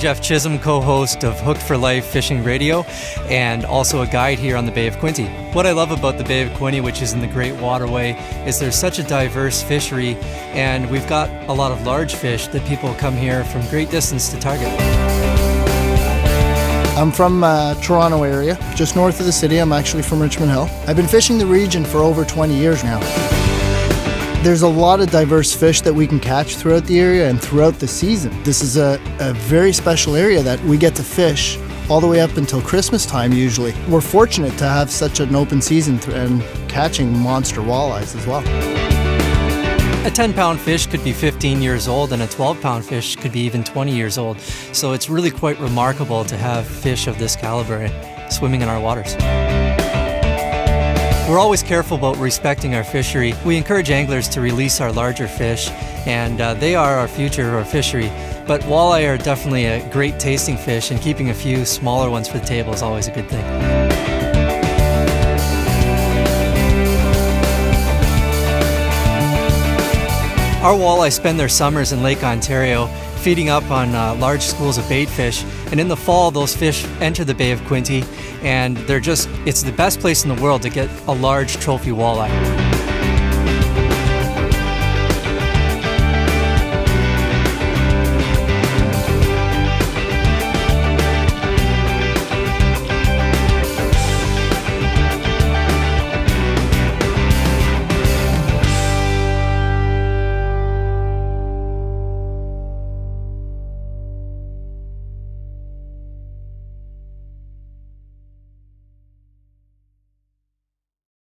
Jeff Chisholm, co host of Hooked for Life Fishing Radio, and also a guide here on the Bay of Quinte. What I love about the Bay of Quinte, which is in the Great Waterway, is there's such a diverse fishery, and we've got a lot of large fish that people come here from great distance to target. I'm from uh, Toronto area, just north of the city. I'm actually from Richmond Hill. I've been fishing the region for over 20 years now. There's a lot of diverse fish that we can catch throughout the area and throughout the season. This is a, a very special area that we get to fish all the way up until Christmas time usually. We're fortunate to have such an open season and catching monster walleyes as well. A 10 pound fish could be 15 years old, and a 12 pound fish could be even 20 years old. So it's really quite remarkable to have fish of this caliber swimming in our waters. We're always careful about respecting our fishery. We encourage anglers to release our larger fish, and uh, they are our future of our fishery. But walleye are definitely a great tasting fish, and keeping a few smaller ones for the table is always a good thing. Our walleye spend their summers in Lake Ontario feeding up on uh, large schools of bait fish. And in the fall, those fish enter the Bay of Quinte, and they're just, it's the best place in the world to get a large trophy walleye.